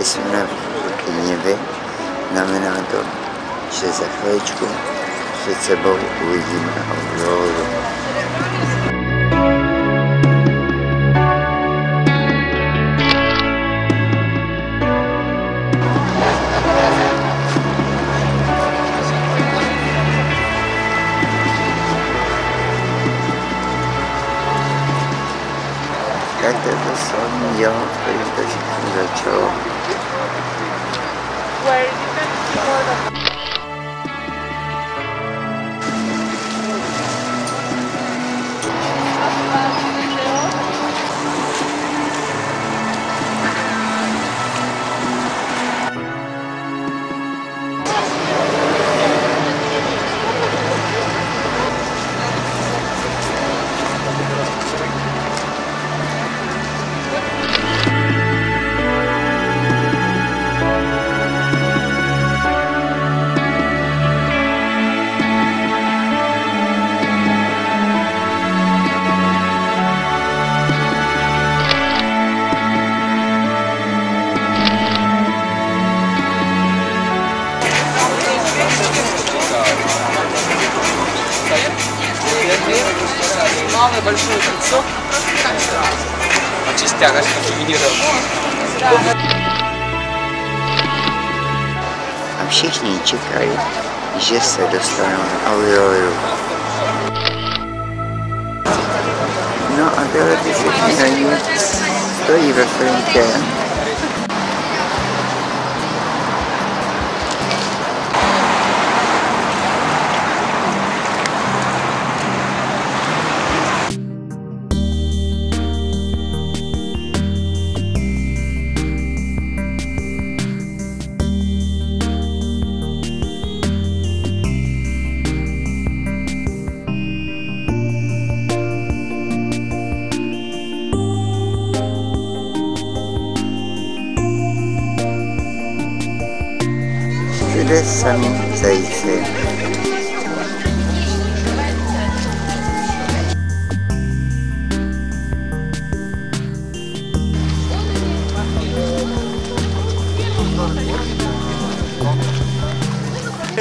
písmena na knivy, znamená to, že za chviličku před sebou uvidíme oblohu. Dlatego są ją priorytetyczną rzeczą. Малое большое кольцо. По частях, аж как сувениром. A všichni čekají, že se dostanou Auroru. No a televize knihovní stojí ve frontě. Resami Seise.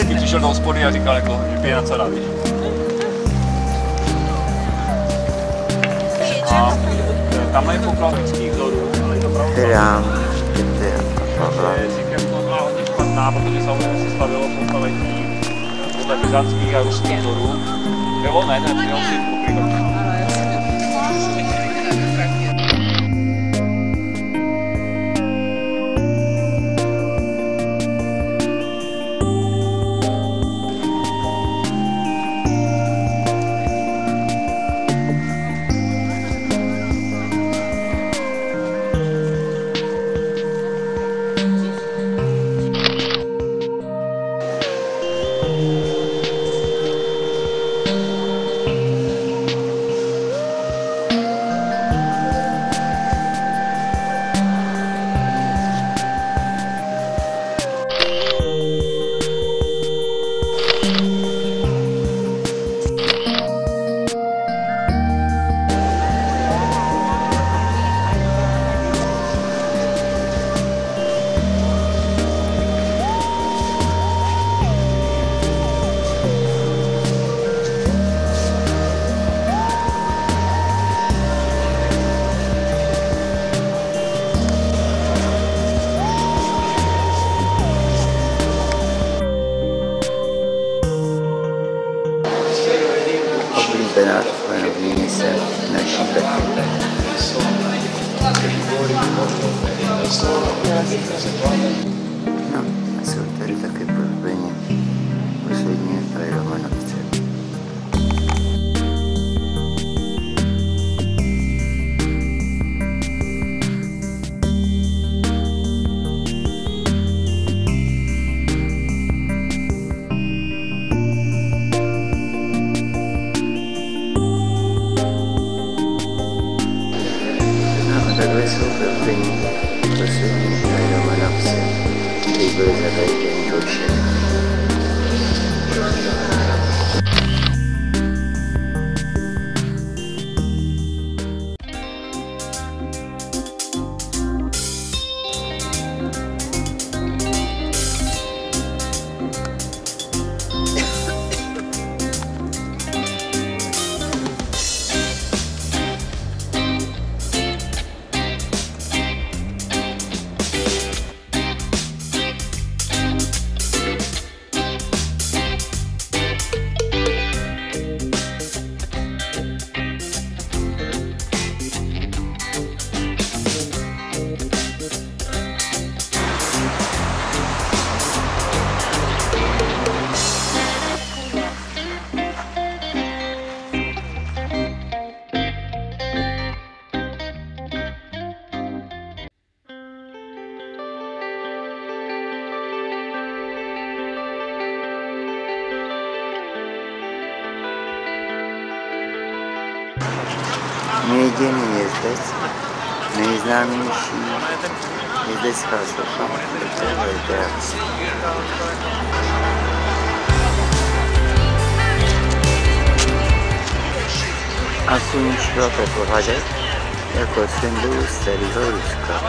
I dzisiaj nam spolniali kaleko i pije na calami. A tam je poprawić kigor, ale to prawda. Tyram, tyram, prawda. špatná, protože samozřejmě si slavilo postavení podle byzantských a ruských vzorů. Jo, ne, ne, ne, ne, ne don't want to see People that I can't shape. jedziemy nie zdać. My znamy się, nie zdać z Kosowa. A syn środek pochodzę jako symbol starego Ruska.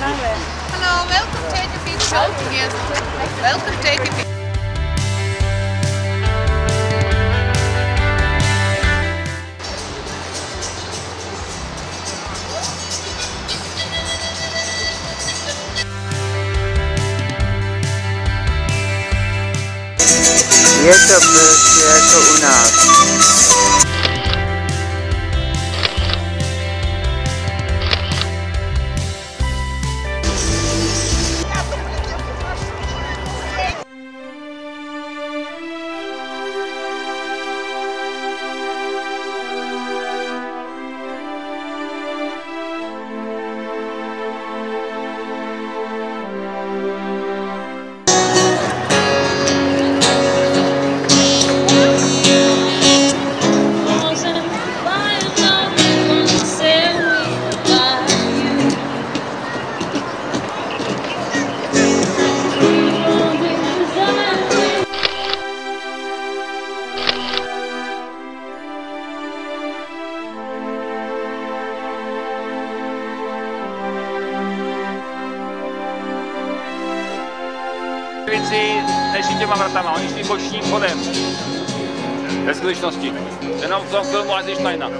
Thank welcome to the Welcome to Spodem. Ve skutečnosti. Ten nám v tom filmu Eisensteina.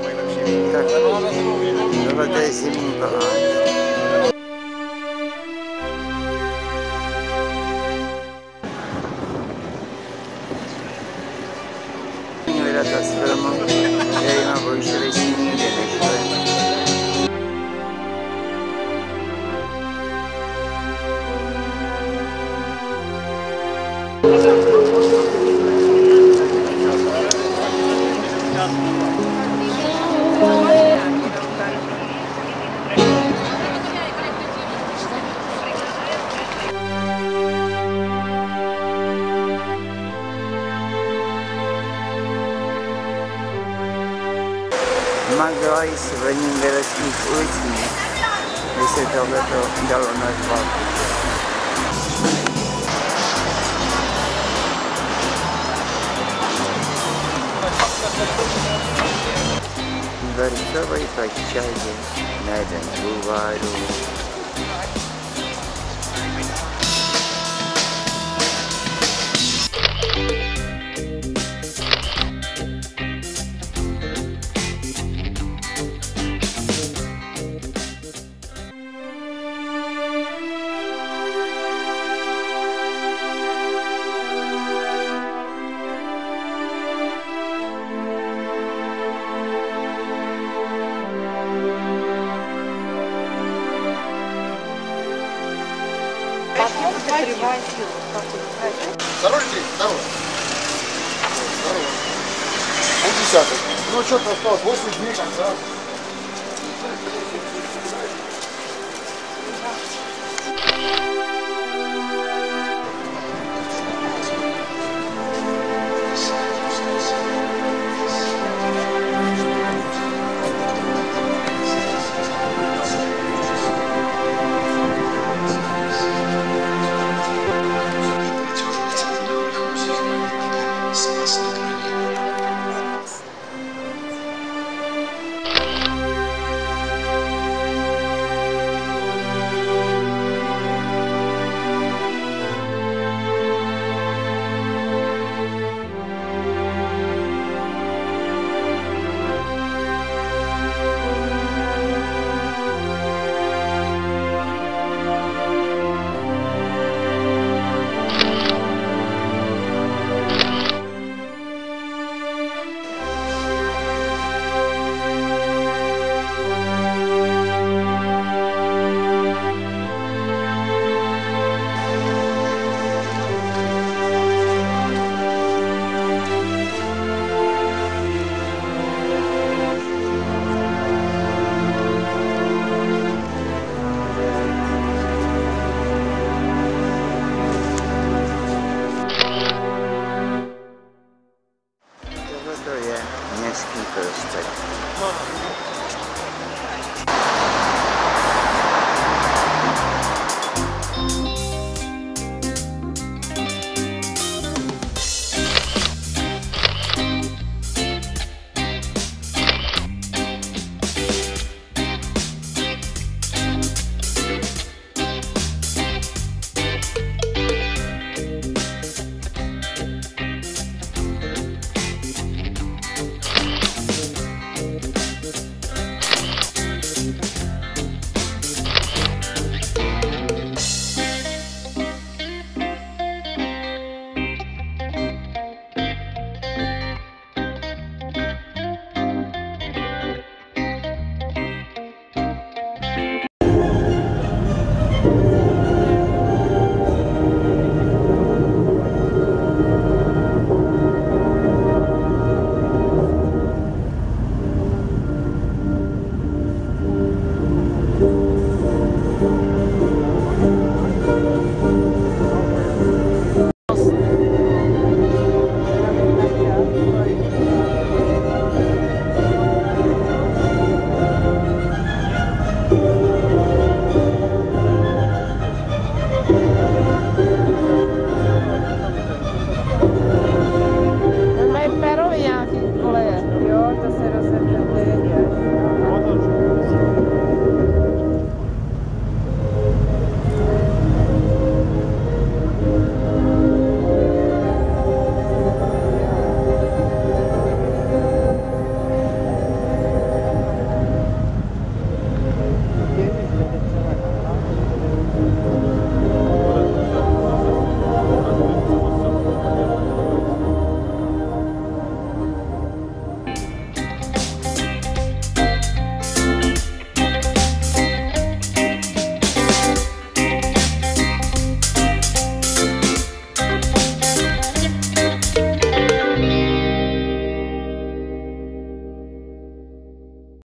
Tak, tohle je Simon Vydat z filmu, kde jim bojušili s ním, kde nešli. Thank you. Magro is running the rescue with me. This is Roberto Del Honor Thank you very sorry if I charge it. Neither do I Здорово, Три? Здорово. Здорово. Он десятый. Ну, что-то осталось 8 дней.